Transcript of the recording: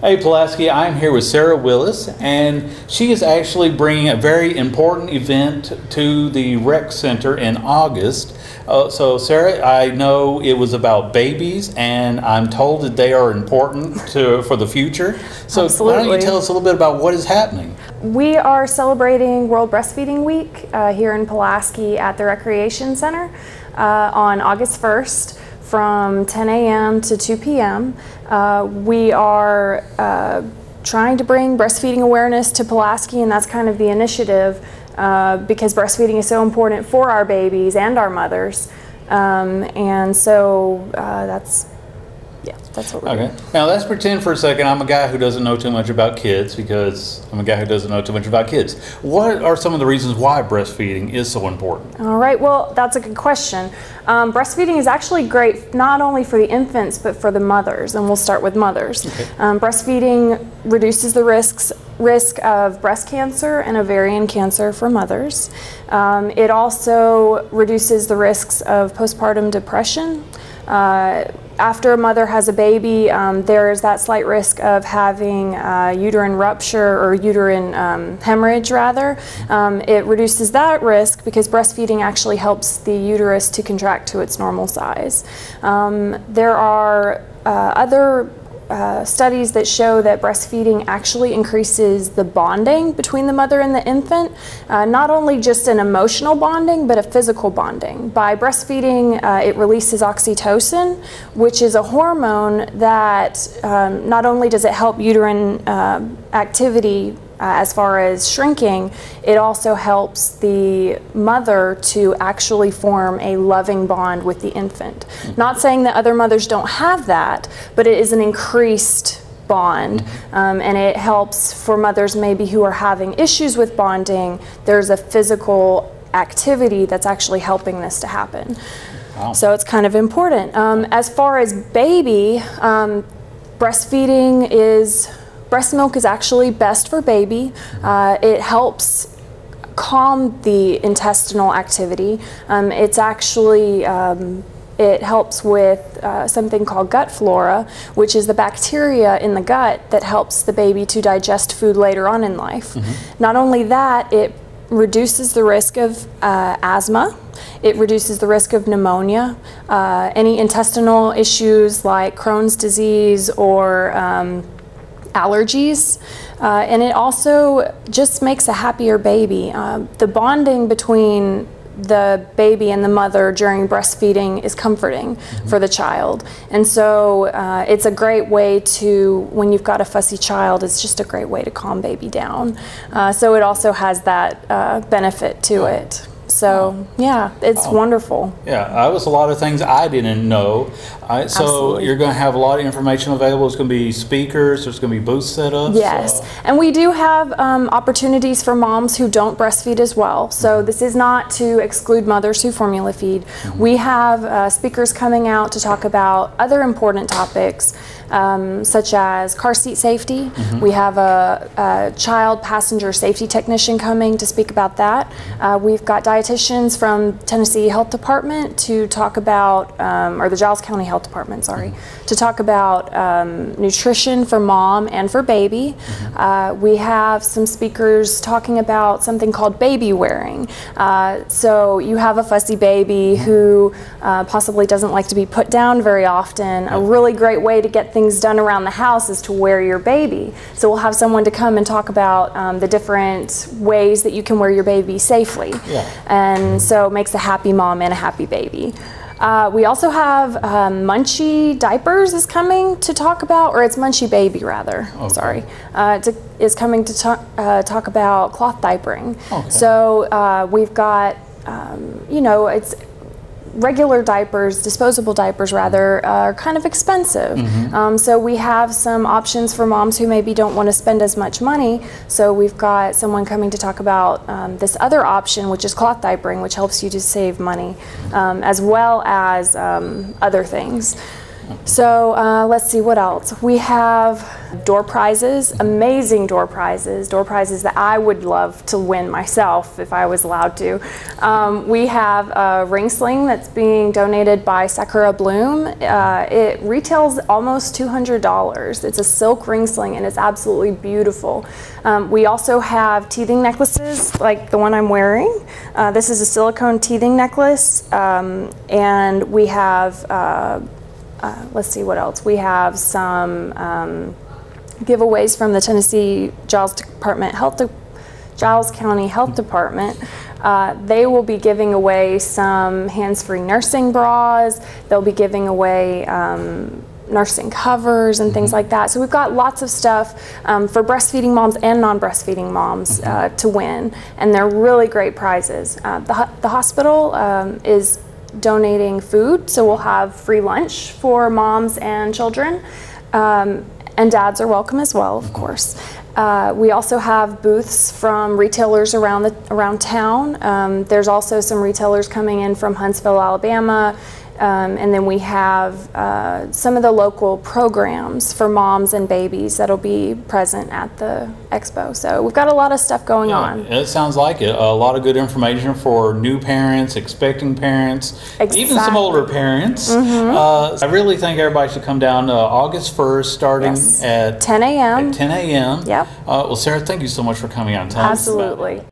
Hey Pulaski, I'm here with Sarah Willis, and she is actually bringing a very important event to the rec center in August. Uh, so, Sarah, I know it was about babies, and I'm told that they are important to, for the future. So, why don't you tell us a little bit about what is happening? We are celebrating World Breastfeeding Week uh, here in Pulaski at the Recreation Center uh, on August 1st from 10 a.m. to 2 p.m. Uh, we are uh, trying to bring breastfeeding awareness to Pulaski, and that's kind of the initiative uh, because breastfeeding is so important for our babies and our mothers. Um, and so uh, that's, that's what we're doing. Okay. Now let's pretend for a second I'm a guy who doesn't know too much about kids because I'm a guy who doesn't know too much about kids. What are some of the reasons why breastfeeding is so important? All right, well, that's a good question. Um, breastfeeding is actually great not only for the infants but for the mothers, and we'll start with mothers. Um, breastfeeding reduces the risks risk of breast cancer and ovarian cancer for mothers. Um, it also reduces the risks of postpartum depression. Uh, after a mother has a baby, um, there is that slight risk of having uh, uterine rupture or uterine um, hemorrhage, rather. Um, it reduces that risk because breastfeeding actually helps the uterus to contract to its normal size. Um, there are uh, other uh, studies that show that breastfeeding actually increases the bonding between the mother and the infant, uh, not only just an emotional bonding, but a physical bonding. By breastfeeding, uh, it releases oxytocin, which is a hormone that um, not only does it help uterine uh, activity as far as shrinking, it also helps the mother to actually form a loving bond with the infant. Not saying that other mothers don't have that, but it is an increased bond um, and it helps for mothers maybe who are having issues with bonding. There's a physical activity that's actually helping this to happen. Wow. So it's kind of important. Um, as far as baby, um, breastfeeding is breast milk is actually best for baby. Uh, it helps calm the intestinal activity. Um, it's actually um, it helps with uh, something called gut flora, which is the bacteria in the gut that helps the baby to digest food later on in life. Not only that, it reduces the risk of uh, asthma. It reduces the risk of pneumonia, uh, any intestinal issues like Crohn's disease or um, allergies. Uh, and it also just makes a happier baby. Um, the bonding between the baby and the mother during breastfeeding is comforting for the child. And so uh, it's a great way to, when you've got a fussy child, it's just a great way to calm baby down. Uh, so it also has that uh, benefit to it. So yeah, it's wonderful. Yeah, that was a lot of things I didn't know. I, so Absolutely. you're going to have a lot of information available. It's going to be speakers. There's going to be booths set up. Yes, so- and we do have um, opportunities for moms who don't breastfeed as well. So this is not to exclude mothers who formula feed. We have uh, speakers coming out to talk about other important topics. Um, such as car seat safety. We have a, a child passenger safety technician coming to speak about that. Uh, we've got dietitians from Tennessee Health Department to talk about, um, or the Giles County Health Department, sorry, to talk about um, nutrition for mom and for baby. Uh, we have some speakers talking about something called baby wearing. Uh, so you have a fussy baby who uh, possibly doesn't like to be put down very often. A really great way to get things done around the house is to wear your baby. So we'll have someone to come and talk about um, the different ways that you can wear your baby safely. Yeah. And so it makes a happy mom and a happy baby. Uh, we also have um, Munchie Diapers is coming to talk about, or it's Munchie Baby rather. Sorry, uh, to, is coming to talk, uh, talk about cloth diapering. Okay. So uh, we've got, um, you know, it's regular diapers, disposable diapers rather, are kind of expensive. Um, so we have some options for moms who maybe don't want to spend as much money. So we've got someone coming to talk about um, this other option, which is cloth diapering, which helps you to save money, um, as well as um, other things. So uh, let's see what else. We have door prizes, amazing door prizes, door prizes that I would love to win myself if I was allowed to. Um, we have a ring sling that's being donated by Sakura Bloom. Uh, it retails almost $200. It's a silk ring sling and it's absolutely beautiful. Um, we also have teething necklaces like the one I'm wearing. Uh, this is a silicone teething necklace, um, and we have. Uh, let's see what else. We have some um, giveaways from the Tennessee Giles Department Health, De- Giles County Health Department. Uh, they will be giving away some hands-free nursing bras. They'll be giving away um, nursing covers and things like that. So we've got lots of stuff um, for breastfeeding moms and non-breastfeeding moms uh, to win, and they're really great prizes. Uh, the, ho- the hospital um, is donating food, so we'll have free lunch for moms and children. Um, and dads are welcome as well, of course. Uh, we also have booths from retailers around the around town. Um, there's also some retailers coming in from Huntsville, Alabama, um, and then we have uh, some of the local programs for moms and babies that'll be present at the expo. So we've got a lot of stuff going on. It sounds like it. A lot of good information for new parents, expecting parents, even some Exactly. Mm-hmm. older parents. Uh, I really think everybody should come down uh, August 1st, starting Yes. at 10 a.m. At 10 a.m. Yep. Uh, well, Sarah, thank you so much for coming out and telling us about it. Absolutely.